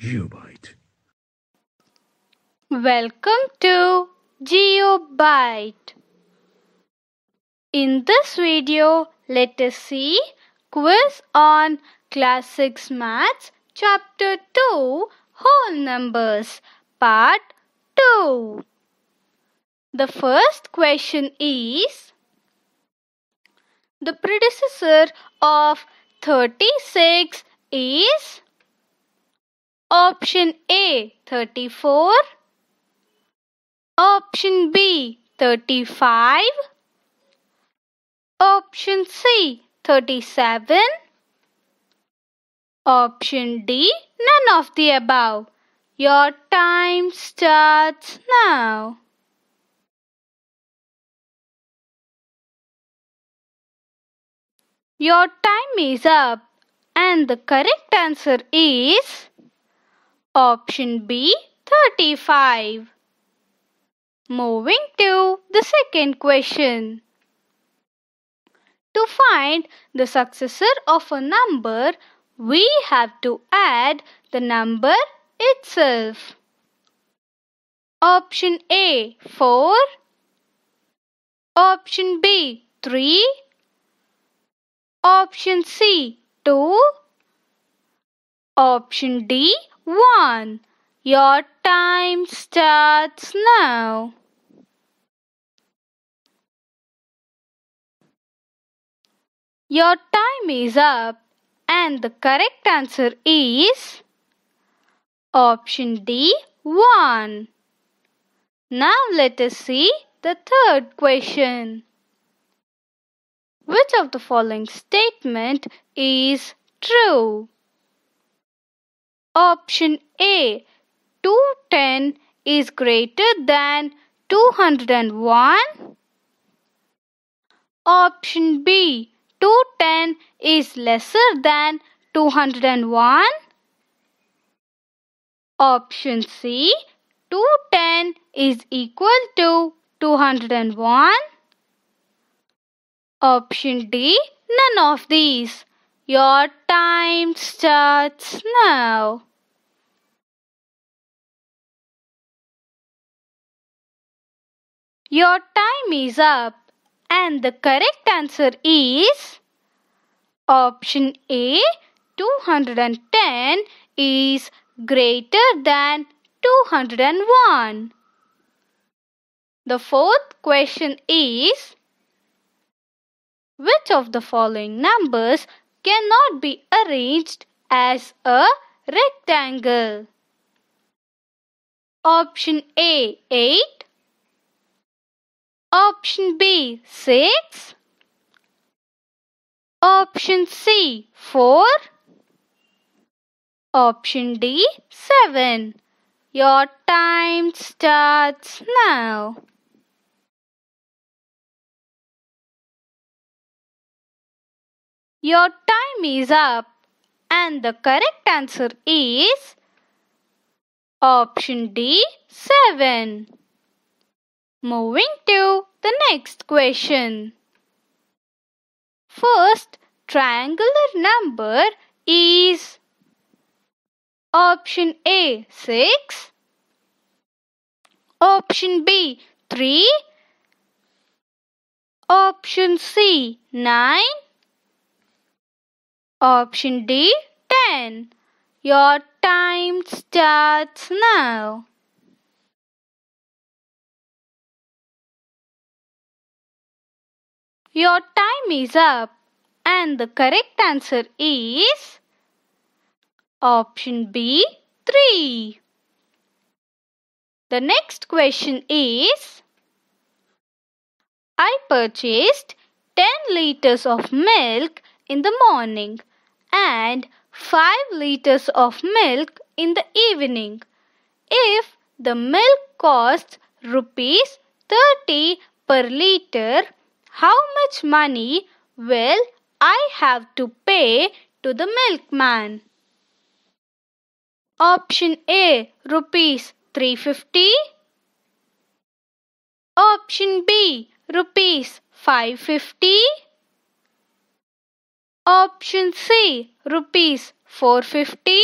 GeopByte. Welcome to GeopByte. In this video, let us see quiz on Class 6 Maths Chapter 2 Whole Numbers Part 2. The first question is The predecessor of 36 is Option A 34 Option B 35 Option C 37 Option D none of the above. Your time starts now. Your time is up. And the correct answer is Option B 35. Moving to the second question. To find the successor of a number, we have to add the number itself. Option A 4. Option B 3. Option C 2. Option D 1. Your time starts now. Your time is up and the correct answer is option D 1. Now let us see the third question. Which of the following statement is true? Option A 210 is greater than 201. Option B 210 is lesser than 201. Option C 210 is equal to 201. Option D none of these. Your time starts now. Your time is up and the correct answer is option A 210 is greater than 201. The fourth question is which of the following numbers cannot be arranged as a rectangle. Option A 8 Option B 6 Option C 4 Option D 7 Your time starts now. Your time is up and the correct answer is option D 7. Moving to the next question. First triangular number is option A 6, option B 3, option C 9, Option D 10. Your time starts now. Your time is up and the correct answer is option B 3. The next question is I purchased 10 liters of milk in the morning and 5 liters of milk in the evening. If the milk costs rupees 30 per liter, how much money will I have to pay to the milkman? Option A rupees 350 Option B rupees 550 Option C rupees 450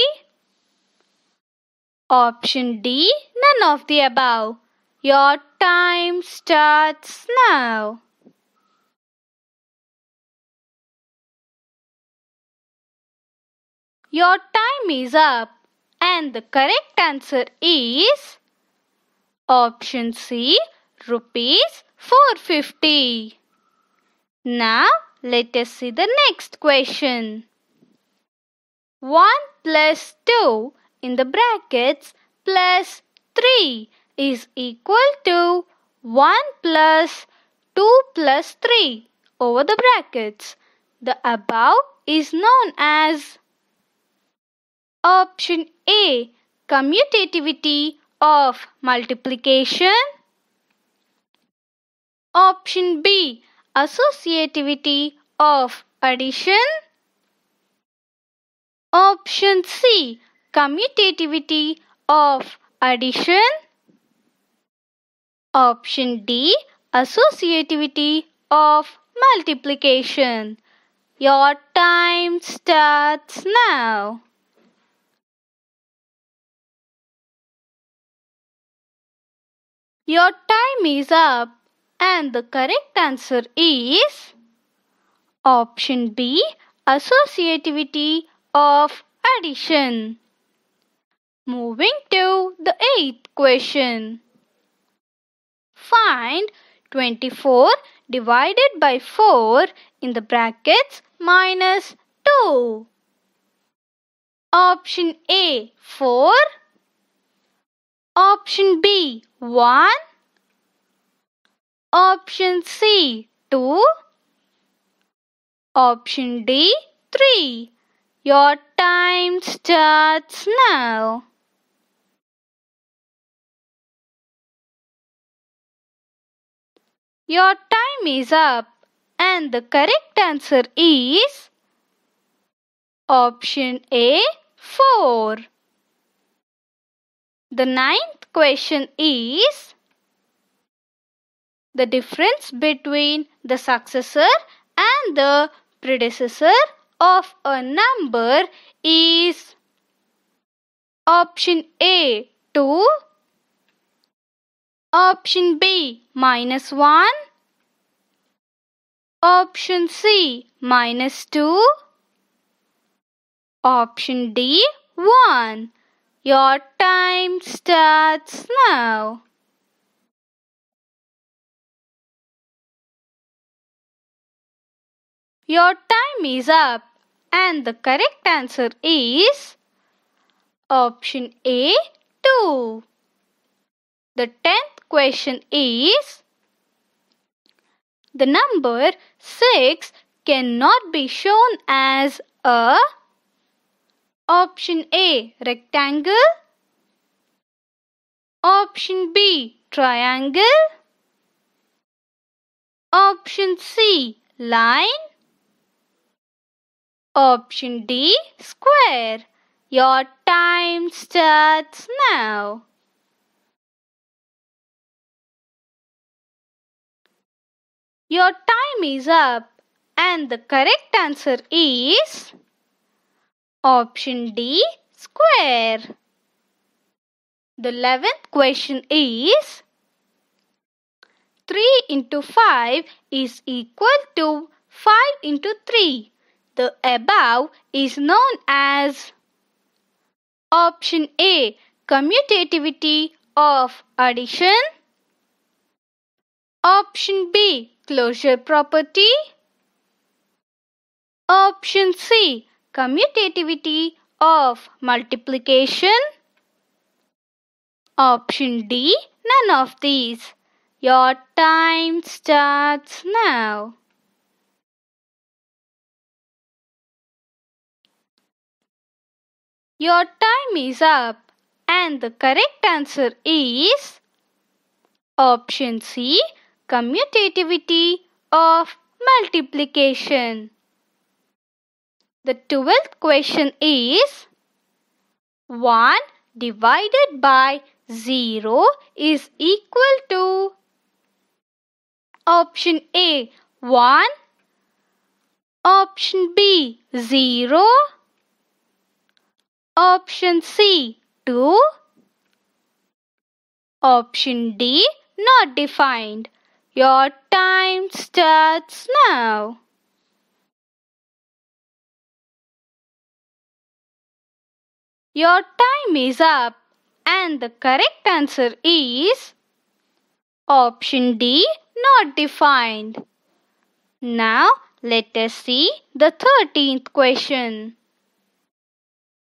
Option D, none of the above. Your time starts now. Your time is up and the correct answer is option C rupees 450. Now let us see the next question. 1 plus 2 in the brackets plus 3 is equal to 1 plus 2 plus 3 over the brackets. The above is known as option A commutativity of multiplication option B associativity of addition. Option C commutativity of addition. Option D associativity of multiplication. Your time starts now. Your time is up and the correct answer is option B associativity of addition. Moving to the eighth question. Find 24 divided by 4 in the brackets minus 2. Option A 4 Option B 1 Option C 2 Option D 3 Your time starts now. Your time is up and the correct answer is option A 4. The ninth question is the difference between the successor and the predecessor of a number is option A 2, option B minus 1, option C minus 2, option D 1. Your time starts now. Your time is up and the correct answer is option A 2. The tenth question is the number 6 cannot be shown as a Option A rectangle. Option B triangle. Option C line. Option D square. Your time starts now. Your time is up and the correct answer is Option D square. The eleventh question is 3 into 5 is equal to 5 into 3. The above is known as Option A commutativity of addition. Option B closure property. Option C commutativity of multiplication? Option D, none of these. Your time starts now. Your time is up. And the correct answer is option C, commutativity of multiplication. The twelfth question is 1 divided by 0 is equal to option A 1 option B 0 option C 2 Option D not defined. Your time starts now. Your time is up and the correct answer is option D not defined. Now let us see the 13th question.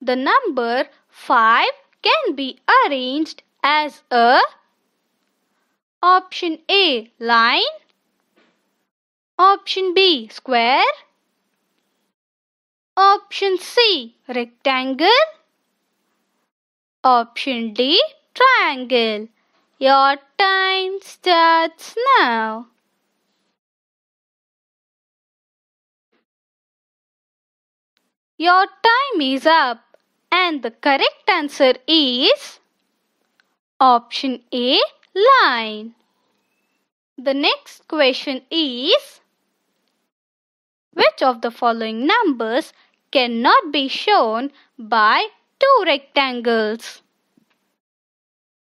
The number 5 can be arranged as a Option A line Option B square Option C rectangle Option D triangle Your time starts now. Your time is up and the correct answer is option A line. The next question is Which of the following numbers cannot be shown by two rectangles?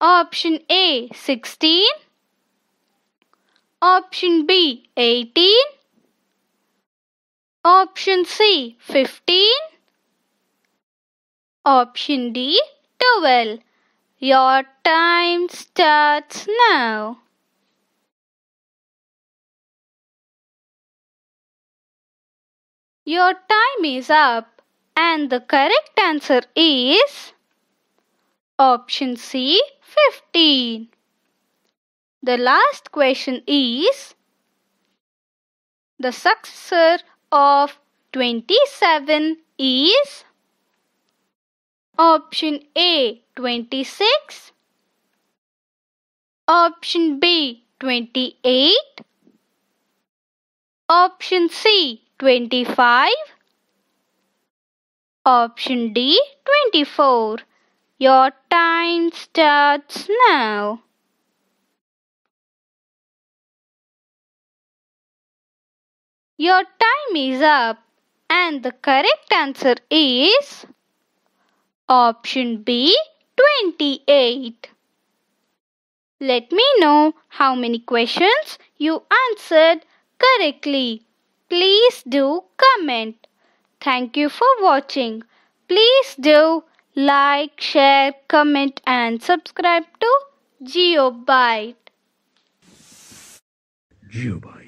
Option A 16 Option B 18 Option C 15 Option D 12 your time starts now. Your time is up and the correct answer is option C 15. The last question is the successor of 27 is option A 26 Option B 28 Option C 25 Option D 24 Your time starts now. Your time is up. And the correct answer is option B 28. Let me know how many questions you answered correctly. Please do comment. Thank you for watching. Please do like, share, comment and subscribe to GeopByte. GeopByte.